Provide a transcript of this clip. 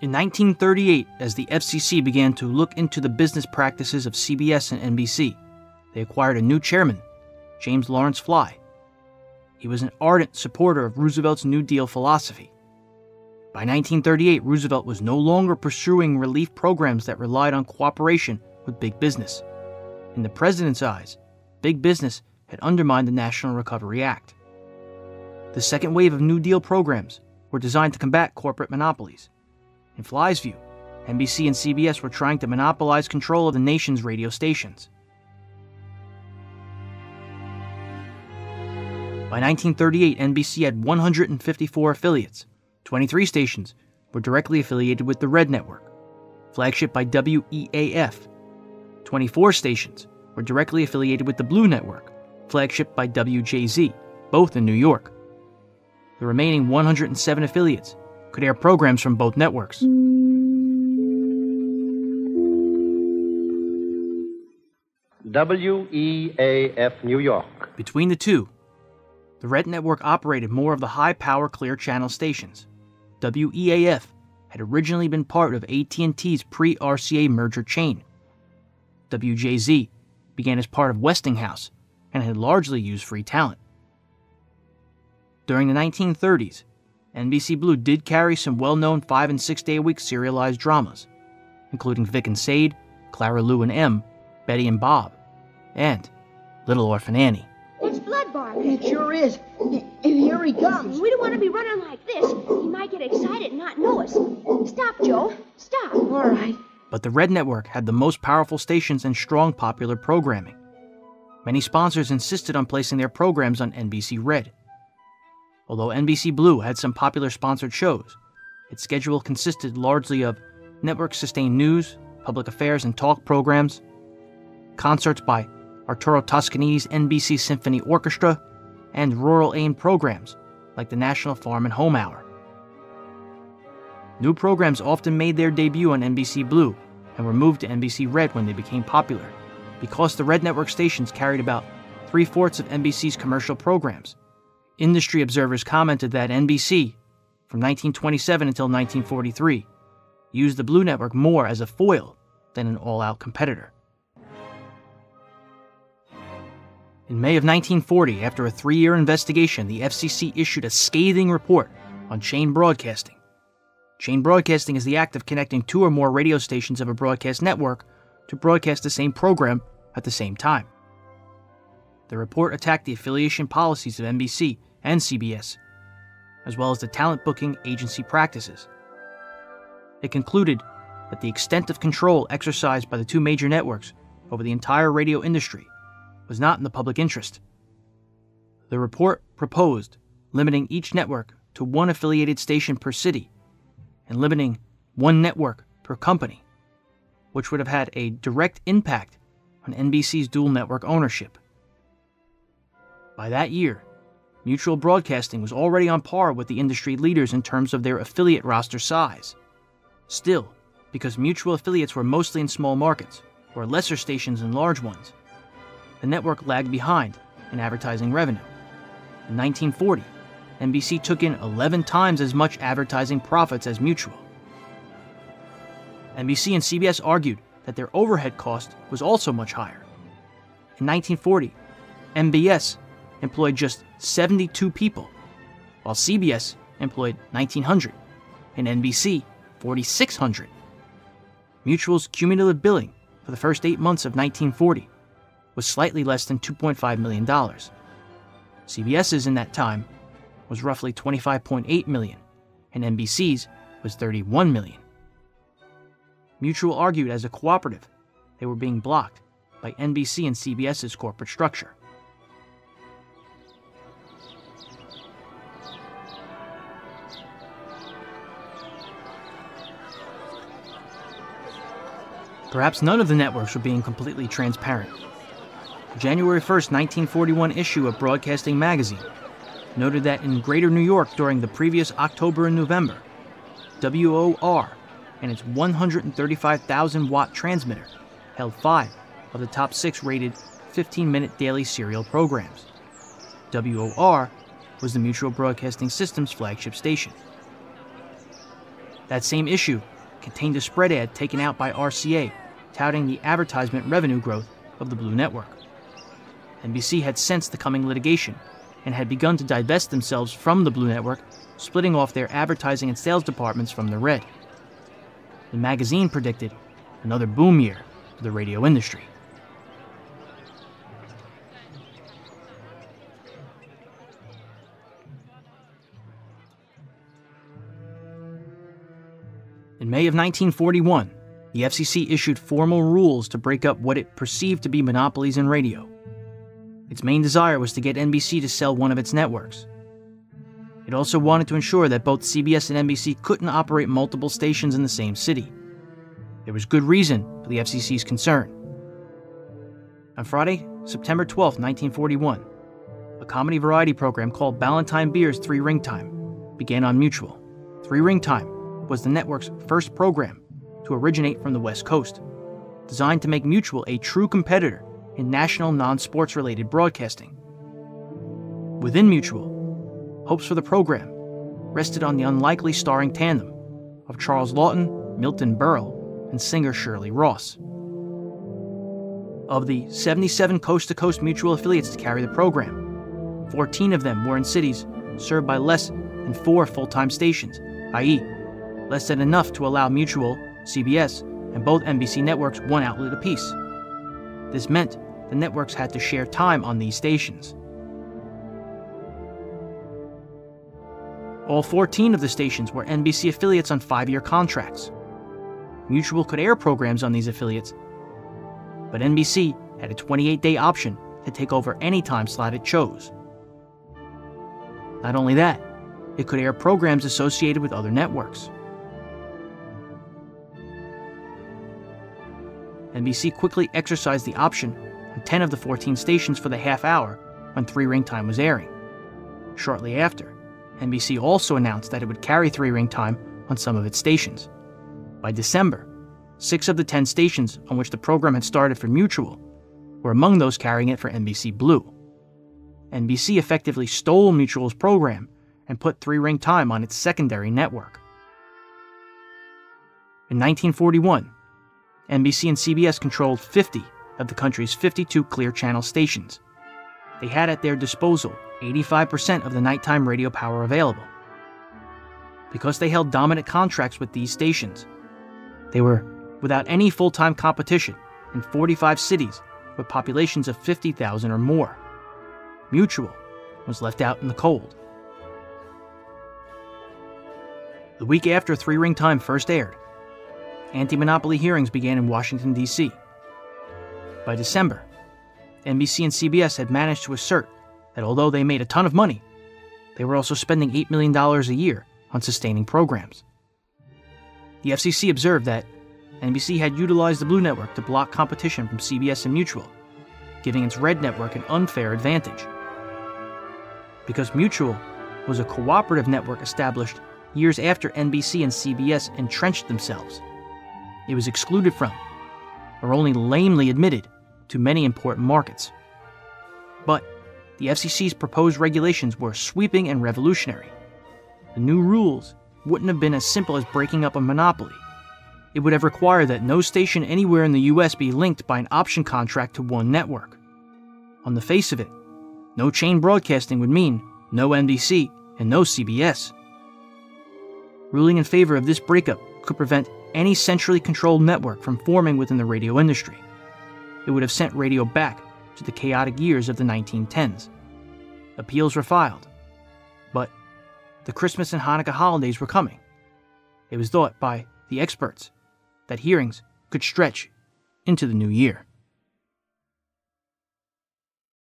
In 1938, as the FCC began to look into the business practices of CBS and NBC, they acquired a new chairman, James Lawrence Fly. He was an ardent supporter of Roosevelt's New Deal philosophy. By 1938, Roosevelt was no longer pursuing relief programs that relied on cooperation with big business. In the president's eyes, big business had undermined the National Recovery Act. The second wave of New Deal programs were designed to combat corporate monopolies. In Fly's view, NBC and CBS were trying to monopolize control of the nation's radio stations. By 1938, NBC had 154 affiliates. 23 stations were directly affiliated with the Red Network, flagship by WEAF. 24 stations were directly affiliated with the Blue Network, flagship by WJZ, both in New York. The remaining 107 affiliates could air programs from both networks. WEAF New York. Between the two, the Red Network operated more of the high-power clear channel stations. WEAF had originally been part of AT&T's pre-RCA merger chain. WJZ began as part of Westinghouse and had largely used free talent. During the 1930s, NBC Blue did carry some well-known 5 and 6 day a week serialized dramas, including Vic and Sade, Clara Lu and Em, Betty and Bob, and Little Orphan Annie. It's Blood Bar. It sure is. And here he comes. We don't want to be running like this. He might get excited and not know us. Stop, Joe. Stop. All right. But the Red Network had the most powerful stations and strong popular programming. Many sponsors insisted on placing their programs on NBC Red. Although NBC Blue had some popular sponsored shows, its schedule consisted largely of network sustained news, public affairs and talk programs, concerts by Arturo Toscanini's NBC Symphony Orchestra, and rural aimed programs like the National Farm and Home Hour. New programs often made their debut on NBC Blue and were moved to NBC Red when they became popular, because the Red Network stations carried about three fourths of NBC's commercial programs. Industry observers commented that NBC, from 1927 until 1943, used the Blue Network more as a foil than an all out competitor. In May of 1940, after a three year investigation, the FCC issued a scathing report on chain broadcasting. Chain broadcasting is the act of connecting two or more radio stations of a broadcast network to broadcast the same program at the same time. The report attacked the affiliation policies of NBC and CBS, as well as the talent booking agency practices. It concluded that the extent of control exercised by the two major networks over the entire radio industry was not in the public interest. The report proposed limiting each network to one affiliated station per city and limiting one network per company, which would have had a direct impact on NBC's dual network ownership. By that year, Mutual Broadcasting was already on par with the industry leaders in terms of their affiliate roster size. Still, because mutual affiliates were mostly in small markets, or lesser stations in large ones, the network lagged behind in advertising revenue. In 1940, NBC took in 11 times as much advertising profits as Mutual. NBC and CBS argued that their overhead cost was also much higher. In 1940, MBS employed just 72 people, while CBS employed 1,900 and NBC 4,600. Mutual's cumulative billing for the first eight months of 1940 was slightly less than $2.5 million. CBS's in that time was roughly 25.8 million, and NBC's was 31 million. Mutual argued as a cooperative they were being blocked by NBC and CBS's corporate structure. Perhaps none of the networks were being completely transparent. January 1, 1941 issue of Broadcasting Magazine noted that in Greater New York during the previous October and November, WOR and its 135,000 watt transmitter held five of the top six rated 15 minute daily serial programs. WOR was the Mutual Broadcasting System's flagship station. That same issue contained a spread ad taken out by RCA touting the advertisement revenue growth of the Blue Network. NBC had sensed the coming litigation and had begun to divest themselves from the Blue Network, splitting off their advertising and sales departments from the Red. The magazine predicted another boom year for the radio industry. In May of 1941, the FCC issued formal rules to break up what it perceived to be monopolies in radio. Its main desire was to get NBC to sell one of its networks. It also wanted to ensure that both CBS and NBC couldn't operate multiple stations in the same city. There was good reason for the FCC's concern. On Friday, September 12, 1941, a comedy variety program called Ballantine Beer's Three Ring Time began on Mutual. Three Ring Time was the network's first program to originate from the West Coast, designed to make Mutual a true competitor in national non sports related broadcasting. Within Mutual, hopes for the program rested on the unlikely starring tandem of Charles Laughton, Milton Berle, and singer Shirley Ross. Of the 77 coast to coast mutual affiliates to carry the program, 14 of them were in cities served by less than four full time stations, i.e., less than enough to allow Mutual, CBS, and both NBC networks one outlet apiece. This meant the networks had to share time on these stations. All 14 of the stations were NBC affiliates on five year contracts. Mutual could air programs on these affiliates, but NBC had a 28 day option to take over any time slot it chose. Not only that, it could air programs associated with other networks. NBC quickly exercised the option on 10 of the 14 stations for the half hour when Three Ring Time was airing. Shortly after, NBC also announced that it would carry Three Ring Time on some of its stations. By December, six of the 10 stations on which the program had started for Mutual were among those carrying it for NBC Blue. NBC effectively stole Mutual's program and put Three Ring Time on its secondary network. In 1941, NBC and CBS controlled 50 of the country's 52 clear channel stations. They had at their disposal 85% of the nighttime radio power available. Because they held dominant contracts with these stations, they were without any full time competition in 45 cities with populations of 50,000 or more. Mutual was left out in the cold. The week after Three Ring Time first aired, anti monopoly hearings began in Washington, D.C. By December, NBC and CBS had managed to assert that although they made a ton of money, they were also spending $8 million a year on sustaining programs. The FCC observed that NBC had utilized the Blue Network to block competition from CBS and Mutual, giving its Red Network an unfair advantage. Because Mutual was a cooperative network established years after NBC and CBS entrenched themselves it was excluded from, or only lamely admitted, to many important markets. But the FCC's proposed regulations were sweeping and revolutionary. The new rules wouldn't have been as simple as breaking up a monopoly. It would have required that no station anywhere in the US be linked by an option contract to one network. On the face of it, no chain broadcasting would mean no NBC and no CBS. Ruling in favor of this breakup could prevent any centrally controlled network from forming within the radio industry. It would have sent radio back to the chaotic years of the 1910s. Appeals were filed. But the Christmas and Hanukkah holidays were coming. It was thought by the experts that hearings could stretch into the new year.